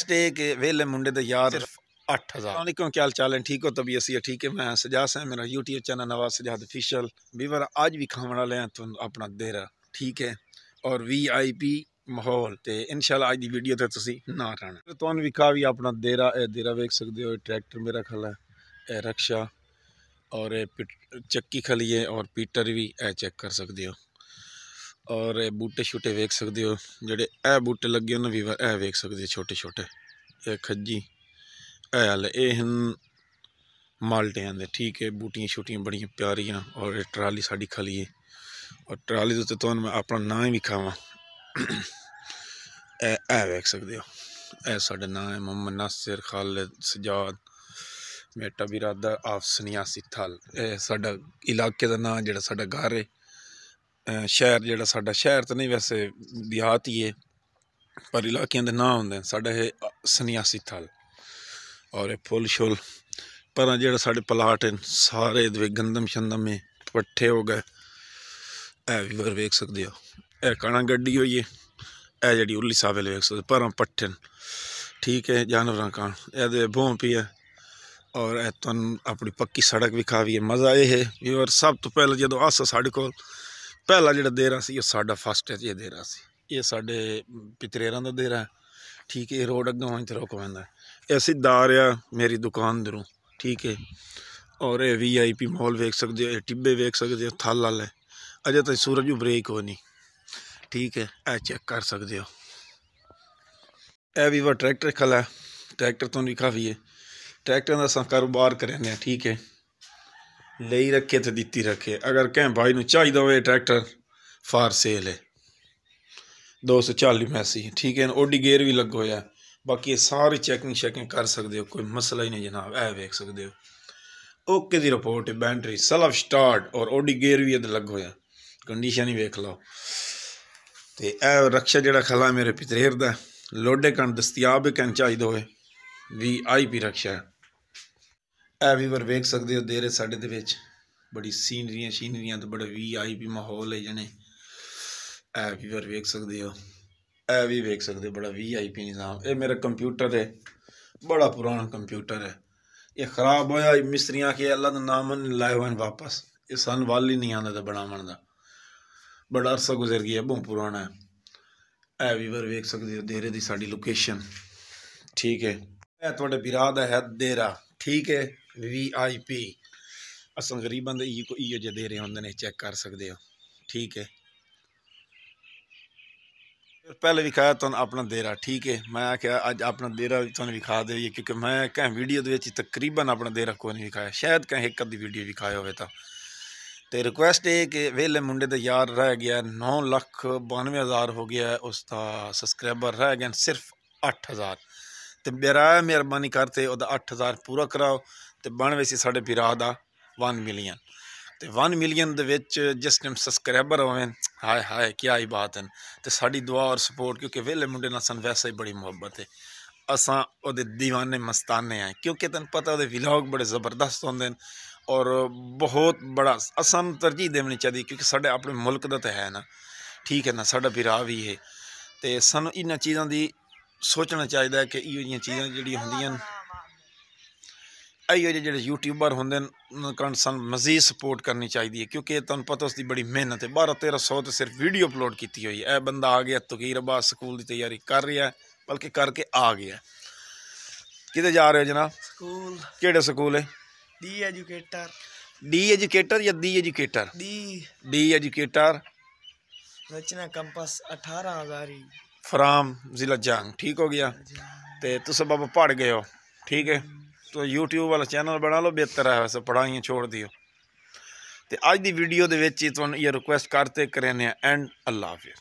Stay के वेले मुंडे दे यार सिर्फ अठ हज़ार वालेकुम क्या हाल चाल है ठीक हो तभी असी ठीक है मैं सजास है मेरा YouTube channel Nawaz Sajjad official viewer ਅੱਜ ਵੀ ਖਾਣ ਵਾਲੇ ਆ ਤੁਹਾਨੂੰ ਆਪਣਾ ਦੇਰਾ ਠੀਕ ਹੈ ਔਰ ਵੀਆਈਪੀ ਮਾਹੌਲ ਤੇ ਇਨਸ਼ਾਅੱਲਾ ਅੱਜ ਦੀ ਵੀਡੀਓ ਤੇ ਤੁਸੀਂ ਨਾ ਰਹਿਣਾ ਤੁਹਾਨੂੰ ਵਿਖਾ ਵੀ ਆਪਣਾ ਦੇਰਾ ਇਹ ਦੇਰਾ ਵੇਖ ਸਕਦੇ ਹੋ ਇਹ ਟਰੈਕਟਰ ਮੇਰਾ ਖਲਾ ਇਹ ਰਕਸ਼ਾ ਔਰ ਇਹ ਪਿਟ- ਚੱਕੀ ਖਲੀ ਹੈ ਔਰ ਪੀਟਰ ਵੀ ਇਹ ਚੈੱਕ ਕਰ ਸਕਦੇ ਹੋ ਔਰ ਇਹ ਬੂਟੇ ਛੋਟੇ ਵੇਖ ਸਕਦੇ ਹੋ, ਜਿਹੜੇ ਇਹ ਬੂਟੇ ਲੱਗੇ ਉਹਨਾਂ ਵੀ ਇਹ ਵੇਖ ਸਕਦੇ ਹੋ ਛੋਟੇ ਛੋਟੇ। ਇਹ ਖੱਜੀ, ਇਹ ਹਾਲ ਇਹ ਹਨ ਮਾਲਟਿਆਂ ਦੇ। ਠੀਕ ਹੈ, ਬੂਟੀਆਂ ਛੋਟੀਆਂ ਬੜੀਆਂ ਪਿਆਰੀਆਂ ਔਰ ਇਹ ਟਰਾਲੀ ਸਾਡੀ ਖਲੀ ਹੈ। ਔਰ ਟਰਾਲੀ ਦੇ ਉੱਤੇ ਤੁਹਾਨੂੰ ਮੈਂ ਆਪਣਾ ਨਾਂ ਹੀ ਵਿਖਾਵਾਂ। ਇਹ ਇਹ ਵੇਖ ਸਕਦੇ ਹੋ। ਇਹ ਸਾਡਾ ਨਾਂ ਹੈ ਮੁਹੰਮਦ ਨਾਸਿਰ ਖਾਲਿਦ ਸਜਾਦ, ਮੇਟਾ ਬਿਰਾਦਰ ਆਫ ਸਨਿਆਸੀ ਥਲ। ਇਹ ਸਾਡਾ ਇਲਾਕੇ ਦਾ ਨਾਂ, ਜਿਹੜਾ ਸਾਡਾ ਘਰ ਹੈ। ਸ਼ਹਿਰ ਜਿਹੜਾ ਸਾਡਾ, ਸ਼ਹਿਰ ਤਾਂ ਨਹੀਂ ਵੈਸੇ ਦਿਹਾਤ ਹੀ ਹੈ ਪਰ ਇਲਾਕਿਆਂ ਦੇ ਨਾਂ ਹੁੰਦੇ ਨੇ ਸਾਡਾ ਇਹ ਸਨਿਆਸੀ ਥਲ ਔਰ ਇਹ ਫੁੱਲ ਸ਼ੁੱਲ। ਪਰ ਜਿਹੜਾ ਸਾਡੇ ਪਲਾਟ ਹਨ ਸਾਰੇ ਦੇ ਗੰਦਮ ਸ਼ੰਦਮ ਹੈ ਪੱਠੇ ਹੋ ਗਏ। ਇਹ ਵੀ ਵਰ ਵੇਖ ਸਕਦੇ ਹੋ, ਇਹ ਕਣਾ ਗੱਡੀ ਹੋਈ ਹੈ ਇਹ ਜਿਹੜੀ ਉੱਲੀ ਸਾਵੇ ਵੇਖ ਸਕਦੇ ਪਰਾਂ ਪੱਠੇ ਨੇ। ਠੀਕ ਹੈ, ਜਾਨਵਰਾਂ ਕਾਣ, ਇਹਦੇ ਭੋਂ ਪਈ ਹੈ ਔਰ ਇਹ ਤੁਹਾਨੂੰ ਆਪਣੀ ਪੱਕੀ ਸੜਕ ਵਿਖਾਵੀ ਹੈ। ਮਜ਼ਾ ਇਹ ਹੈ, ਵੀ ਔਰ ਸਭ ਤੋਂ ਪਹਿਲਾਂ ਜਦੋਂ ਆਸਾ ਸਾਡੇ ਕੋਲ ਪਹਿਲਾ ਜਿਹੜਾ ਦੇਰਾ ਸੀ, ਉਹ ਸਾਡਾ ਫਸਟ ਇਹ ਦੇਰਾ ਸੀ। ਇਹ ਸਾਡੇ ਪਿਤਰੇਰਾਂ ਦਾ ਦੇਰਾ ਠੀਕ ਹੈ, ਇਹ ਰੋਡ ਅੱਗੋਂ ਇੰਥੇ ਰੋਕ ਪੈਂਦਾ ਇਹ ਸਿੱਧਾ ਮੇਰੀ ਦੁਕਾਨ ਦਰੋਂ ਠੀਕ ਹੈ। ਔਰ ਇਹ ਵੀਆਈਪੀ ਮਾਲ ਵੇਖ ਸਕਦੇ ਹੋ, ਇਹ ਟਿੱਬੇ ਵੇਖ ਸਕਦੇ ਹੋ, ਥਲ ਵਾਲੇ ਅਜੇ ਤਾਂ ਸੂਰਜ ਵੀ ਬ੍ਰੇਕ ਹੋ ਨਹੀਂ। ਠੀਕ ਹੈ, ਇਹ ਚੈੱਕ ਕਰ ਸਕਦੇ ਹੋ। ਇਹ ਵੀ ਵਾ ਟਰੈਕਟਰ ਖਲਾ ਟਰੈਕਟਰ ਤੋਂ ਵੀ ਕਾਫੀ ਹੈ। ਟਰੈਕਟਰਾਂ ਦਾ ਅਸਾਂ ਕਾਰੋਬਾਰ ਕਰਨੇ ਆ ਠੀਕ ਹੈ। ਲਈ ਰੱਖੇ ਤੇ ਦਿੱਤੀ ਰੱਖੇ। ਅਗਰ ਕਹੇ ਭਾਈ ਨੂੰ ਚਾਹੀਦਾ ਹੋਵੇ ਟਰੈਕਟਰ, ਫਾਰ ਸੇਲ ਹੈ 240 ਮੈਸੀ। ਠੀਕ ਹੈ ਓਡੀ ਗੇਅਰ ਵੀ ਲੱਗ ਹੋਇਆ ਬਾਕੀ ਇਹ ਸਾਰੀ ਚੈਕਿੰਗ ਸ਼ੈਕਿੰਗ ਕਰ ਸਕਦੇ ਹੋ, ਕੋਈ ਮਸਲਾ ਹੀ ਨਹੀਂ ਜਨਾਬ, ਇਹ ਵੇਖ ਸਕਦੇ ਹੋ। ਓਕੇ ਦੀ ਰਿਪੋਰਟ ਹੈ ਬੈਟਰੀ ਸੈਲਫ ਸਟਾਰਟ, ਔਰ ਓਡੀ ਗੇਅਰ ਵੀ ਇਹਦੇ ਲੱਗ ਹੋਇਆ ਕੰਡੀਸ਼ਨ ਹੀ ਵੇਖ ਲਓ। ਤੇ ਇਹ ਰਕਸ਼ਾ ਜਿਹੜਾ ਖਲਾ ਮੇਰੇ ਪਿਤਰੇਰ ਦਾ ਲੋਡੇ ਕਣ ਦਸਤਿਆਬ ਹੈ ਚਾਹੀਦਾ ਹੋਵੇ। ਵੀ ਆਈ ਪੀ ਰਕਸ਼ਾ। ਹੈ ਇਹ ਵੀਵਰ ਵੇਖ ਸਕਦੇ ਹੋ, ਦੇਰੇ ਸਾਡੇ ਦੇ ਵਿੱਚ। ਬੜੀ ਸੀਨਰੀਆਂ, ਸ਼ੀਨਰੀਆਂ ਤੇ ਬੜਾ ਵੀ ਆਈ ਪੀ ਮਾਹੌਲ ਹੈ ਜਣੇ। ਇਹ ਵੀਵਰ ਵੇਖ ਸਕਦੇ ਹੋ। ਇਹ ਵੀ ਵੇਖ ਸਕਦੇ ਹੋ, ਬੜਾ ਵੀ ਆਈ ਪੀ ਨਿਜ਼ਾਮ। ਇਹ ਮੇਰਾ ਕੰਪਿਊਟਰ ਹੈ, ਬੜਾ ਪੁਰਾਣਾ ਕੰਪਿਊਟਰ ਹੈ। ਇਹ ਖਰਾਬ ਹੋਇਆ ਮਿਸਤਰੀਆਂ ਕੇ ਅੱਲਾ ਦਾ ਨਾਮ ਨਹੀਂ ਲਾਏ ਹੋਏ ਨੇ ਵਾਪਸ। ਇਹ ਸਨ ਵੱਲ ਹੀ ਨਹੀਂ ਆਉਂਦਾ ਤੇ ਬਣਾਉਣ ਦਾ। ਬੜਾ ਅਰਸਾ ਗੁਜ਼ਰ ਗਿਆ, ਬਹੁਤ ਪੁਰਾਣਾ ਹੈ। ਇਹ ਵੀਵਰ ਵੇਖ ਸਕਦੇ ਹੋ, ਦੇਰੇ ਦੀ ਸਾਡੀ ਲੋਕੇਸ਼ਨ ਠੀਕ ਹੈ। ਇਹ ਤੁਹਾਡੇ ਵਿਰਾਹ ਦਾ ਹੈ, ਦੇਰਾ। ਠੀਕ ਹੈ। ਵੀ ਆਈ ਪੀ ਅਸਾਂ ਗਰੀਬਾਂ ਦੇ ਇਹੋ ਇਹੋ ਜਿਹੇ ਦੇਰੇ ਹੁੰਦੇ ਨੇ ਚੈੱਕ ਕਰ ਸਕਦੇ ਹੋ। ਠੀਕ ਹੈ। ਪਹਿਲੇ ਵਿਖਾਇਆ ਤੁਹਾਨੂੰ ਆਪਣਾ ਦੇਰਾ ਠੀਕ ਹੈ। ਮੈਂ ਆਖਿਆ, ਅੱਜ ਆਪਣਾ ਦੇਰਾ ਵੀ ਤੁਹਾਨੂੰ ਵਿਖਾ ਦੇਈਏ, ਕਿਉਂਕਿ ਮੈਂ ਕਹਾਂ ਵੀਡੀਓ ਦੇ ਵਿੱਚ ਤਕਰੀਬਨ ਆਪਣਾ ਦੇਰਾ ਕੋਈ ਨਹੀਂ ਵਿਖਾਇਆ ਸ਼ਾਇਦ ਕਹੀਂ ਇੱਕ ਅੱਧੀ ਵੀਡੀਓ ਵਿਖਾਇਆ ਹੋਵੇ ਤਾਂ। ਤੇ ਰਿਕੁਐਸਟ ਇਹ ਕਿ ਵੇਲੇ ਮੁੰਡੇ ਦਾ ਯਾਰ ਰਹਿ ਗਿਆ 9 ਲੱਖ 92 ਹਜ਼ਾਰ ਹੋ ਗਿਆ, ਉਸ ਦਾ ਸਬਸਕ੍ਰਾਈਬਰ ਰਹਿ ਗਏ ਨੇ ਸਿਰਫ 8000 ਤੇ ਮੇਰਾ ਮਿਹਰਬਾਨੀ ਕਰਤੇ ਉਹਦਾ 8000 ਪੂਰਾ ਕਰਾਓ ਤੇ ਬਣਵੇ ਸੀ ਸਾਡੇ ਵਿਰਾਹ ਦਾ 1 ਮਿਲੀਅਨ। ਤੇ 1 ਮਿਲੀਅਨ ਦੇ ਵਿੱਚ ਜਿਸ ਟਾਈਮ ਸਬਸਕ੍ਰਾਈਬਰ ਹੋਵੇ, ਹਾਏ ਹਾਏ, ਕੀ ਹੀ ਬਾਤ ਹੈ। ਤੇ ਸਾਡੀ ਦੁਆ ਔਰ ਸਪੋਰਟ ਕਿਉਂਕਿ ਵੇਲੇ ਮੁੰਡੇ ਨਾਲ ਸਾਨੂੰ ਵੈਸੇ ਹੀ ਬੜੀ ਮੁਹੱਬਤ ਹੈ। ਅਸਾਂ ਉਹਦੇ دیਵਾਨੇ ਮਸਤਾਨੇ ਆ ਕਿਉਂਕਿ ਤੈਨੂੰ ਪਤਾ ਉਹਦੇ ਵਲੌਗ ਬੜੇ ਜ਼ਬਰਦਸਤ ਹੁੰਦੇ ਨੇ ਔਰ ਬਹੁਤ ਬੜਾ, ਅਸਾਂ ਨੂੰ ਤਰਜੀਹ ਦੇਣੀ ਚਾਹੀਦੀ, ਕਿਉਂਕਿ ਸਾਡੇ ਆਪਣੇ ਮੁਲਕ ਦਾ ਤਾਂ ਹੈ ਨਾ। ਠੀਕ ਹੈ ਨਾ, ਸਾਡਾ ਵਿਰਾਹ ਵੀ ਹੈ ਤੇ ਸਾਨੂੰ ਇਹਨਾਂ ਚੀਜ਼ਾਂ ਦੀ ਸੋਚਣਾ ਚਾਹੀਦਾ ਹੈ ਕਿ ਇਹੋ ਜਿਹੀਆਂ ਚੀਜ਼ਾਂ ਜਿਹੜੀਆਂ ਹੁੰਦੀਆਂ ਨੇ। ਇਹੋ ਜਿਹੇ ਜਿਹੜੇ ਯੂਟਿਊਬਰ ਹੁੰਦੇ ਨੇ ਉਹਨਾਂ ਕਾਰਨ ਸਾਨੂੰ ਮਜ਼ੀਦ ਸਪੋਰਟ ਕਰਨੀ ਚਾਹੀਦੀ ਹੈ ਕਿਉਂਕਿ ਇਹ ਤੁਹਾਨੂੰ ਪਤਾ ਉਸ ਦੀ ਬੜੀ ਮਿਹਨਤ ਹੈ। 12 1300 ਤੇ ਸਿਰਫ ਵੀਡੀਓ ਅਪਲੋਡ ਕੀਤੀ ਹੋਈ ਹੈ। ਇਹ ਬੰਦਾ ਆ ਗਿਆ ਤਕੀਰ ਅਬਾਸ ਸਕੂਲ ਦੀ ਤਿਆਰੀ ਕਰ ਰਿਹਾ ਹੈ ਬਲਕਿ ਕਰਕੇ ਆ ਗਿਆ ਕਿਤੇ ਜਾ ਰਹੇ ਹੋ ਜਨਾਬ? ਸਕੂਲ। ਕਿਹੜੇ ਸਕੂਲ ਹੈ? ਦੀ ਐਜੂਕੇਟਰ ਡੀ ਐਜੂਕੇਟਰ ਜਾਂ ਦੀ ਐਜੂਕੇਟਰ ਦੀ ਡੀ ਐਜੂਕੇਟਰ ਰਚਨਾ ਕੰਪਸ 18000 ਹੀ ਫਰਾਮ ਜ਼ਿਲ੍ਹਾ ਜੰਗ ਠੀਕ ਹੋ ਗਿਆ? ਤੇ ਤੁਸੀਂ ਬਾਬਾ ਪੜ ਗਏ ਹੋ ਠੀਕ ਹੈ? तो YouTube ਵਾਲਾ ਚੈਨਲ ਬਣਾ ਲਓ ਬਿਹਤਰ ਹੈ ਵੈਸੇ ਪੜਾਈਆਂ ਛੋੜ ਦਿਓ। ਤੇ ਅੱਜ ਦੀ ਵੀਡੀਓ ਦੇ ਵਿੱਚ ਹੀ ਤੁਹਾਨੂੰ ਇਹ ਰਿਕੁਐਸਟ ਕਰਤੇ ਕਰਨੇ ਆ ਐਂਡ ਅੱਲਾ ਹਾਫਿਜ਼।